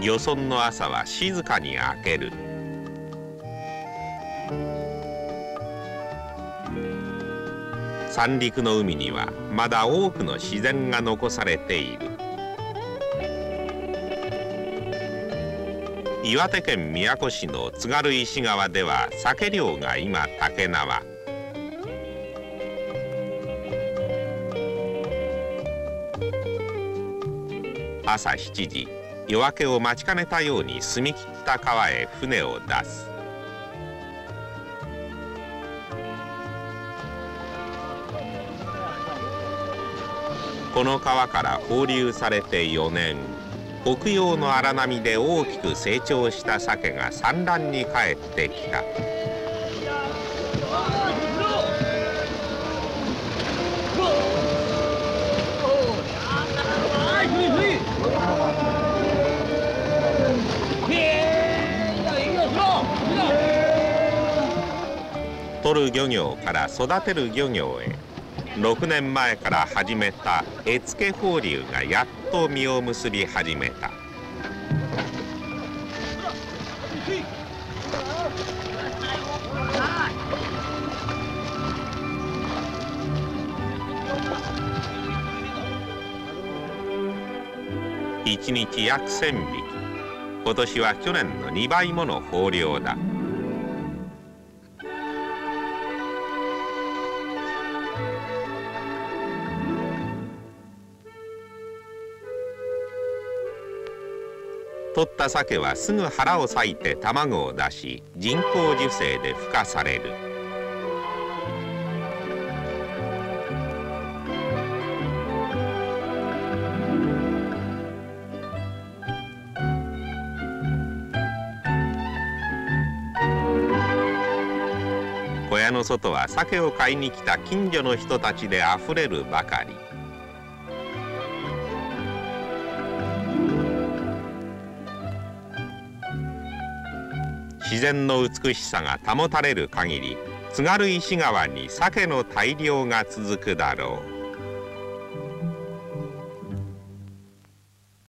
漁村の朝は静かに明ける。三陸の海にはまだ多くの自然が残されている。岩手県宮古市の津軽石川では酒漁が今竹縄。朝7時。夜明けを待ちかねたように澄み切った川へ船を出すこの川から放流されて4年北洋の荒波で大きく成長した鮭が産卵に帰ってきた。取る漁業から育てる漁業へ。6年前から始めた絵付け放流がやっと実を結び始めた。1日約1,000匹。今年は去年の2倍もの豊漁だ。取った鮭はすぐ腹を裂いて卵を出し人工授精で孵化される小屋の外は鮭を買いに来た近所の人たちであふれるばかり。自然の美しさが保たれる限り津軽石川に鮭の大漁が続くだろう。